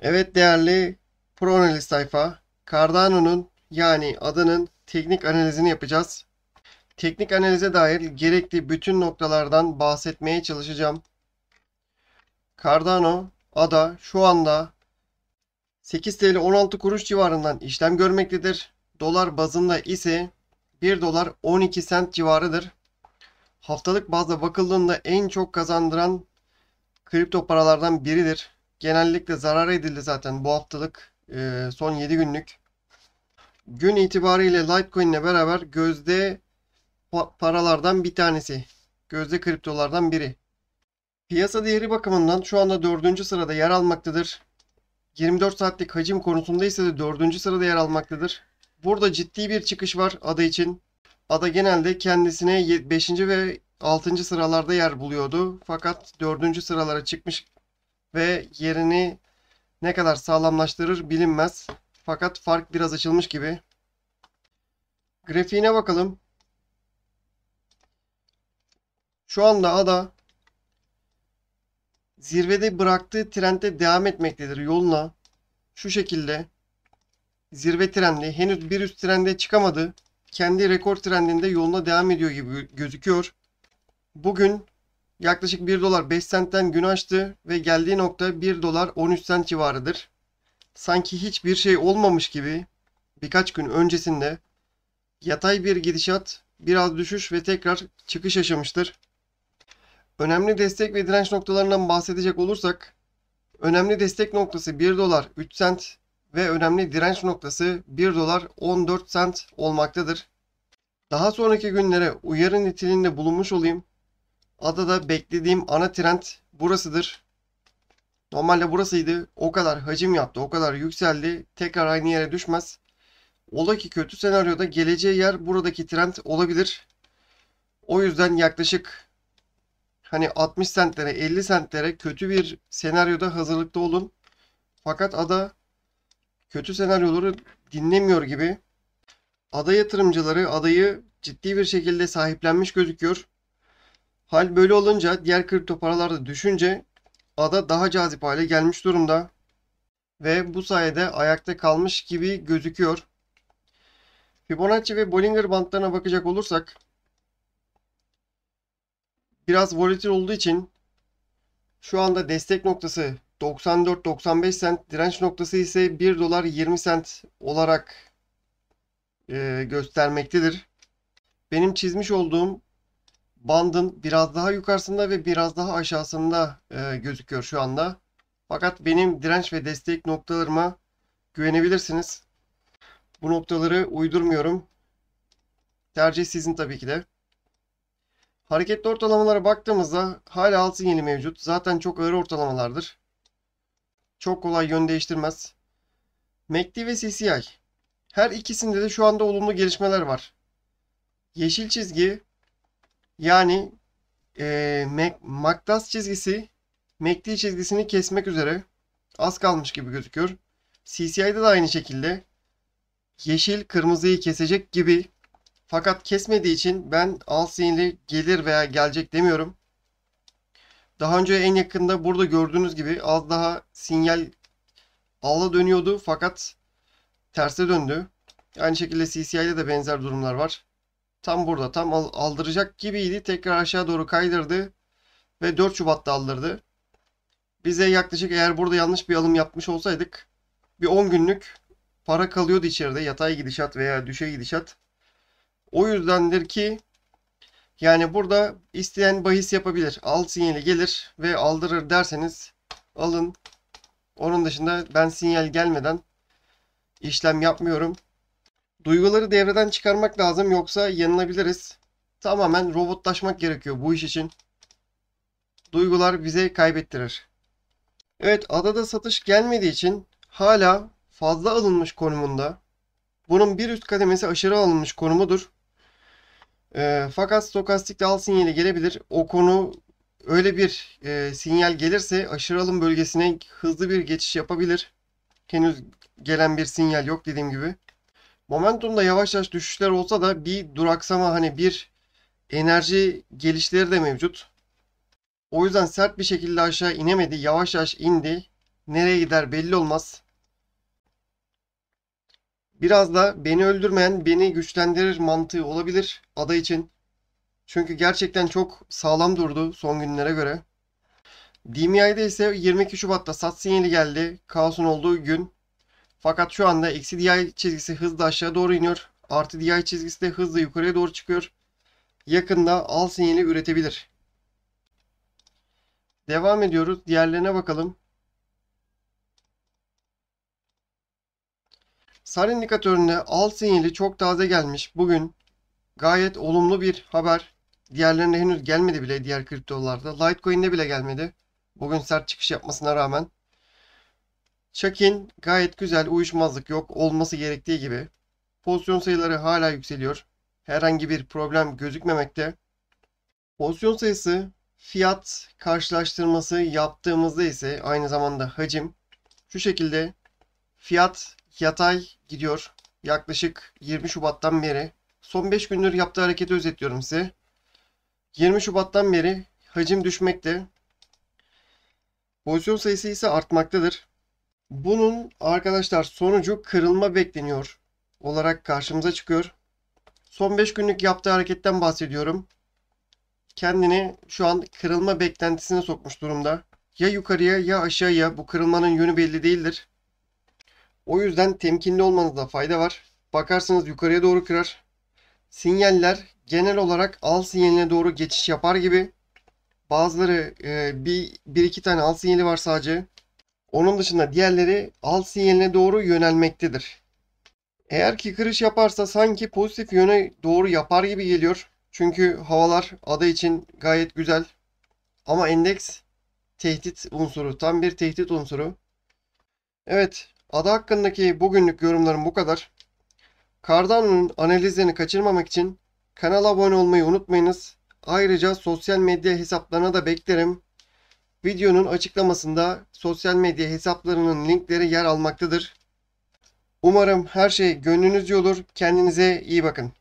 Evet değerli Pro Analiz sayfa, Cardano'nun yani adının teknik analizini yapacağız. Teknik analize dair gerekli bütün noktalardan bahsetmeye çalışacağım. Cardano ada şu anda 8 TL 16 kuruş civarından işlem görmektedir. Dolar bazında ise 1 dolar 12 sent civarıdır. Haftalık bazda bakıldığında en çok kazandıran kripto paralardan biridir. Genellikle zarar edildi zaten bu haftalık e, son 7 günlük. Gün itibariyle Litecoin ile beraber gözde pa- paralardan bir tanesi. Gözde kriptolardan biri. Piyasa değeri bakımından şu anda 4. sırada yer almaktadır. 24 saatlik hacim konusunda ise de 4. sırada yer almaktadır. Burada ciddi bir çıkış var ada için. Ada genelde kendisine 5. ve 6. sıralarda yer buluyordu. Fakat 4. sıralara çıkmış ve yerini ne kadar sağlamlaştırır bilinmez. Fakat fark biraz açılmış gibi. Grafiğine bakalım. Şu anda ada zirvede bıraktığı trende devam etmektedir yoluna. Şu şekilde zirve trendi henüz bir üst trende çıkamadı. Kendi rekor trendinde yoluna devam ediyor gibi gözüküyor. Bugün yaklaşık 1 dolar 5 sentten gün açtı ve geldiği nokta 1 dolar 13 sent civarıdır. Sanki hiçbir şey olmamış gibi birkaç gün öncesinde yatay bir gidişat, biraz düşüş ve tekrar çıkış yaşamıştır. Önemli destek ve direnç noktalarından bahsedecek olursak, önemli destek noktası 1 dolar 3 sent ve önemli direnç noktası 1 dolar 14 sent olmaktadır. Daha sonraki günlere uyarı niteliğinde bulunmuş olayım. Adada beklediğim ana trend burasıdır. Normalde burasıydı. O kadar hacim yaptı, o kadar yükseldi. Tekrar aynı yere düşmez. Ola ki kötü senaryoda geleceği yer buradaki trend olabilir. O yüzden yaklaşık hani 60 sentlere 50 sentlere kötü bir senaryoda hazırlıklı olun. Fakat ada kötü senaryoları dinlemiyor gibi. Ada yatırımcıları adayı ciddi bir şekilde sahiplenmiş gözüküyor. Hal böyle olunca diğer kripto paralar da düşünce ada daha cazip hale gelmiş durumda. Ve bu sayede ayakta kalmış gibi gözüküyor. Fibonacci ve Bollinger bantlarına bakacak olursak biraz volatil olduğu için şu anda destek noktası 94-95 sent, direnç noktası ise 1 dolar 20 sent olarak e, göstermektedir. Benim çizmiş olduğum bandın biraz daha yukarısında ve biraz daha aşağısında e, gözüküyor şu anda. Fakat benim direnç ve destek noktalarıma güvenebilirsiniz. Bu noktaları uydurmuyorum. Tercih sizin tabii ki de. Hareketli ortalamalara baktığımızda hala alt sinyali mevcut. Zaten çok ağır ortalamalardır. Çok kolay yön değiştirmez. MACD ve CCI. Her ikisinde de şu anda olumlu gelişmeler var. Yeşil çizgi yani e, MACD çizgisi MACD çizgisini kesmek üzere az kalmış gibi gözüküyor. CCI'de de aynı şekilde yeşil kırmızıyı kesecek gibi fakat kesmediği için ben alt sinyali gelir veya gelecek demiyorum. Daha önce en yakında burada gördüğünüz gibi az daha sinyal al'a dönüyordu fakat terse döndü. Aynı şekilde CCI'de de benzer durumlar var. Tam burada tam aldıracak gibiydi. Tekrar aşağı doğru kaydırdı ve 4 Şubat'ta aldırdı. Bize yaklaşık eğer burada yanlış bir alım yapmış olsaydık bir 10 günlük para kalıyordu içeride yatay gidişat veya düşey gidişat. O yüzdendir ki yani burada isteyen bahis yapabilir. Al sinyali gelir ve aldırır derseniz alın. Onun dışında ben sinyal gelmeden işlem yapmıyorum. Duyguları devreden çıkarmak lazım yoksa yanılabiliriz. Tamamen robotlaşmak gerekiyor bu iş için. Duygular bize kaybettirir. Evet adada satış gelmediği için hala fazla alınmış konumunda. Bunun bir üst kademesi aşırı alınmış konumudur. E, fakat stokastikte al sinyali gelebilir. O konu öyle bir e, sinyal gelirse aşırı alım bölgesine hızlı bir geçiş yapabilir. Henüz gelen bir sinyal yok dediğim gibi. Momentumda yavaş yavaş düşüşler olsa da bir duraksama hani bir enerji gelişleri de mevcut. O yüzden sert bir şekilde aşağı inemedi. Yavaş yavaş indi. nereye gider belli olmaz. Biraz da beni öldürmeyen beni güçlendirir mantığı olabilir ada için. Çünkü gerçekten çok sağlam durdu son günlere göre. DMI'de ise 22 Şubat'ta sat sinyali geldi. Kaos'un olduğu gün. Fakat şu anda eksi DI çizgisi hızla aşağı doğru iniyor. Artı DI çizgisi de hızla yukarıya doğru çıkıyor. Yakında al sinyali üretebilir. Devam ediyoruz. Diğerlerine bakalım. SAR indikatöründe al sinyali çok taze gelmiş. Bugün gayet olumlu bir haber. Diğerlerinde henüz gelmedi bile diğer kriptolarda. Litecoin'de bile gelmedi. Bugün sert çıkış yapmasına rağmen. Çakin gayet güzel uyuşmazlık yok olması gerektiği gibi. Pozisyon sayıları hala yükseliyor. Herhangi bir problem gözükmemekte. Pozisyon sayısı fiyat karşılaştırması yaptığımızda ise aynı zamanda hacim şu şekilde fiyat yatay gidiyor. Yaklaşık 20 Şubat'tan beri. Son 5 gündür yaptığı hareketi özetliyorum size. 20 Şubat'tan beri hacim düşmekte. Pozisyon sayısı ise artmaktadır. Bunun arkadaşlar sonucu kırılma bekleniyor olarak karşımıza çıkıyor. Son 5 günlük yaptığı hareketten bahsediyorum. Kendini şu an kırılma beklentisine sokmuş durumda. Ya yukarıya ya aşağıya bu kırılmanın yönü belli değildir. O yüzden temkinli olmanızda fayda var. Bakarsınız yukarıya doğru kırar. Sinyaller genel olarak al sinyaline doğru geçiş yapar gibi. Bazıları e, bir, bir iki tane al sinyali var sadece. Onun dışında diğerleri al sinyaline doğru yönelmektedir. Eğer ki kırış yaparsa sanki pozitif yöne doğru yapar gibi geliyor. Çünkü havalar ada için gayet güzel. Ama endeks tehdit unsuru, tam bir tehdit unsuru. Evet, ada hakkındaki bugünlük yorumlarım bu kadar. Cardano'nun analizlerini kaçırmamak için kanala abone olmayı unutmayınız. Ayrıca sosyal medya hesaplarına da beklerim. Videonun açıklamasında sosyal medya hesaplarının linkleri yer almaktadır. Umarım her şey gönlünüzce olur. Kendinize iyi bakın.